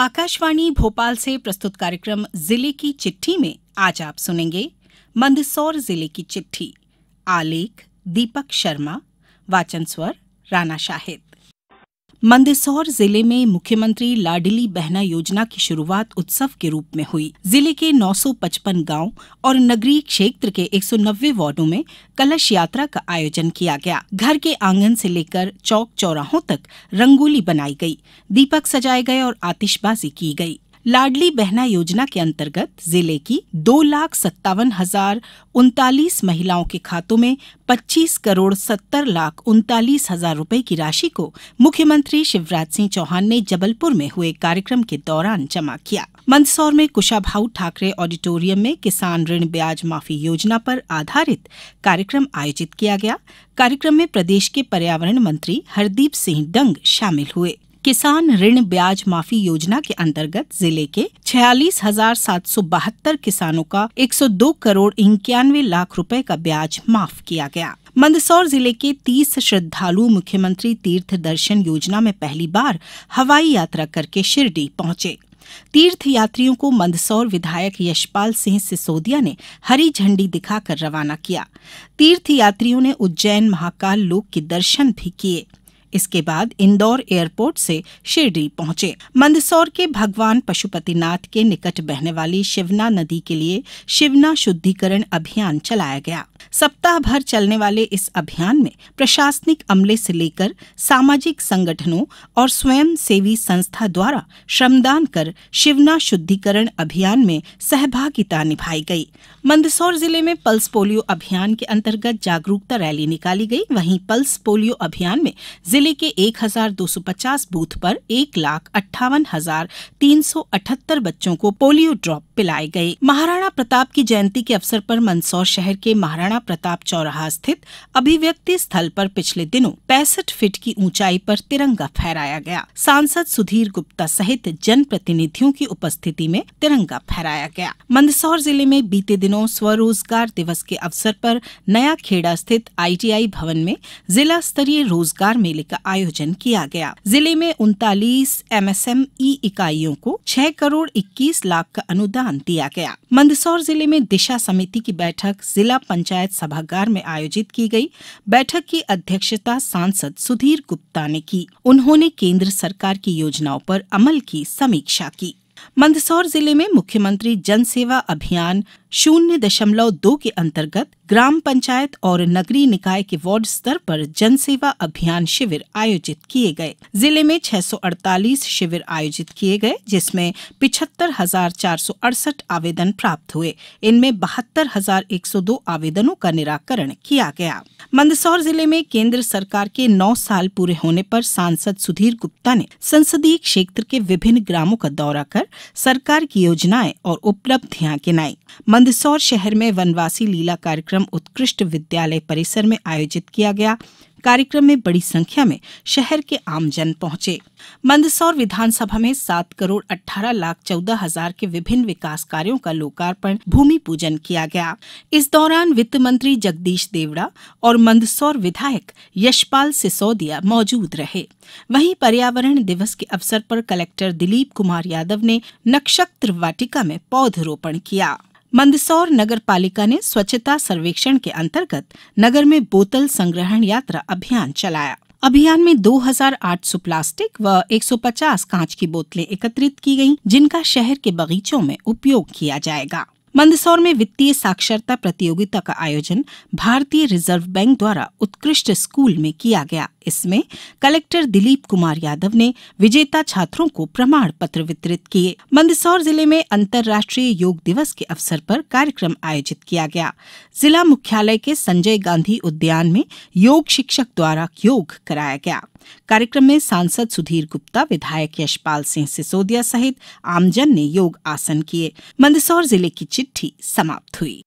आकाशवाणी भोपाल से प्रस्तुत कार्यक्रम ज़िले की चिट्ठी में आज आप सुनेंगे मंदसौर ज़िले की चिट्ठी। आलेख, दीपक शर्मा, वाचन स्वर राणा शाहिद। मंदसौर ज़िले में मुख्यमंत्री लाडली बहना योजना की शुरुआत उत्सव के रूप में हुई। ज़िले के 955 गाँव और नगरीय क्षेत्र के 190 वार्डो में कलश यात्रा का आयोजन किया गया। घर के आँगन से लेकर चौक चौराहों तक रंगोली बनाई गई। दीपक सजाए गए और आतिशबाजी की गई। लाडली बहना योजना के अंतर्गत ज़िले की दो लाख सत्तावन हज़ार उनतालीस महिलाओं के खातों में पच्चीस करोड़ सत्तर लाख उनतालीस हज़ार रूपए की राशि को मुख्यमंत्री शिवराज सिंह चौहान ने जबलपुर में हुए कार्यक्रम के दौरान जमा किया। मंदसौर में कुशाभाऊ ठाकरे ऑडिटोरियम में किसान ऋण ब्याज माफ़ी योजना पर आधारित कार्यक्रम आयोजित किया गया। कार्यक्रम में प्रदेश के पर्यावरण मंत्री हरदीप सिंह डंग शामिल हुए। किसान ऋण ब्याज माफ़ी योजना के अंतर्गत ज़िले के छियालीस हज़ार सात सौ बहत्तर किसानों का 102 करोड़ इक्यानवे लाख रुपए का ब्याज माफ़ किया गया। मंदसौर ज़िले के 30 श्रद्धालु मुख्यमंत्री तीर्थ दर्शन योजना में पहली बार हवाई यात्रा करके शिरडी पहुँचे। तीर्थ यात्रियों को मंदसौर विधायक यशपाल सिंह सिसोदिया ने हरी झंडी दिखाकर रवाना किया। तीर्थ यात्रियों ने उज्जैन महाकाल लोक के दर्शन भी किए। इसके बाद इंदौर एयरपोर्ट से शिरडी पहुँचे। मंदसौर के भगवान पशुपतिनाथ के निकट बहने वाली शिवना नदी के लिए शिवना शुद्धिकरण अभियान चलाया गया। सप्ताह भर चलने वाले इस अभियान में प्रशासनिक अमले से लेकर सामाजिक संगठनों और स्वयं सेवी संस्था द्वारा श्रमदान कर शिवना शुद्धिकरण अभियान में सहभागिता निभाई गई। मंदसौर ज़िले में पल्स पोलियो अभियान के अंतर्गत जागरूकता रैली निकाली गई। वहीं पल्स पोलियो अभियान में ज़िले के 1250 बूथ पर एक लाख हज़ार तीन सौ अठहत्तर बच्चों को पोलियो ड्रॉप पिलाए गए। महाराणा प्रताप की जयंती के अवसर पर मंदसौर शहर के महाराणा प्रताप चौराहा स्थित अभिव्यक्ति स्थल पर पिछले दिनों पैंसठ फीट की ऊंचाई पर तिरंगा फहराया गया। सांसद सुधीर गुप्ता सहित जन प्रतिनिधियों की उपस्थिति में तिरंगा फहराया गया। मंदसौर ज़िले में बीते दिनों स्वरोजगार दिवस के अवसर पर नया खेड़ा स्थित आईटीआई भवन में जिला स्तरीय रोज़गार मेले का आयोजन किया गया। ज़िले में उनतालीस एमएसएमई इकाइयों को छह करोड़ इक्कीस लाख का अनुदान दिया गया। मंदसौर ज़िले में दिशा समिति की बैठक जिला पंचायत सभागार में आयोजित की गई बैठक की अध्यक्षता सांसद सुधीर गुप्ता ने की। उन्होंने केंद्र सरकार की योजनाओं पर अमल की समीक्षा की। मंदसौर ज़िले में मुख्यमंत्री जन सेवा अभियान शून्य दशमलव दो के अंतर्गत ग्राम पंचायत और नगरीय निकाय के वार्ड स्तर पर जन सेवा अभियान शिविर आयोजित किए गए। ज़िले में 648 शिविर आयोजित किए गए, जिसमें पिछहत्तर हज़ार चार सौ अड़सठ आवेदन प्राप्त हुए। इनमें बहत्तर हज़ार एक सौ दो आवेदनों का निराकरण किया गया। मंदसौर ज़िले में केंद्र सरकार के नौ साल पूरे होने पर सांसद सुधीर गुप्ता ने संसदीय क्षेत्र के विभिन्न ग्रामों का दौरा कर सरकार की योजनाएँ और उपलब्धियाँ गिनाई मंदसौर शहर में वनवासी लीला कार्यक्रम उत्कृष्ट विद्यालय परिसर में आयोजित किया गया। कार्यक्रम में बड़ी संख्या में शहर के आमजन पहुँचे। मंदसौर विधानसभा में सात करोड़ अठारह लाख चौदह हज़ार के विभिन्न विकास कार्यों का लोकार्पण, भूमि पूजन किया गया। इस दौरान वित्त मंत्री जगदीश देवड़ा और मंदसौर विधायक यशपाल सिसोदिया मौजूद रहे। वहीं पर्यावरण दिवस के अवसर पर कलेक्टर दिलीप कुमार यादव ने नक्षत्र वाटिका में पौधरोपण किया। मंदसौर नगर पालिका ने स्वच्छता सर्वेक्षण के अंतर्गत नगर में बोतल संग्रहण यात्रा अभियान चलाया। अभियान में 2800 प्लास्टिक व 150 कांच की बोतलें एकत्रित की गईं, जिनका शहर के बगीचों में उपयोग किया जाएगा। मंदसौर में वित्तीय साक्षरता प्रतियोगिता का आयोजन भारतीय रिज़र्व बैंक द्वारा उत्कृष्ट स्कूल में किया गया। इसमें कलेक्टर दिलीप कुमार यादव ने विजेता छात्रों को प्रमाण पत्र वितरित किए। मंदसौर ज़िले में अंतर्राष्ट्रीय योग दिवस के अवसर पर कार्यक्रम आयोजित किया गया। जिला मुख्यालय के संजय गांधी उद्यान में योग शिक्षक द्वारा योग कराया गया। कार्यक्रम में सांसद सुधीर गुप्ता, विधायक यशपाल सिंह सिसोदिया सहित आमजन ने योग आसन किए। मंदसौर ज़िले की चिट्ठी समाप्त हुई।